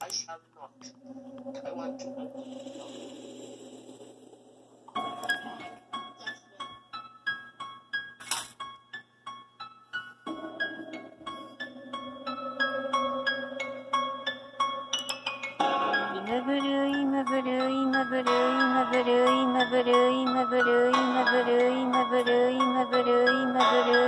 I shall not. I want to. Thank you.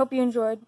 hope you enjoyed.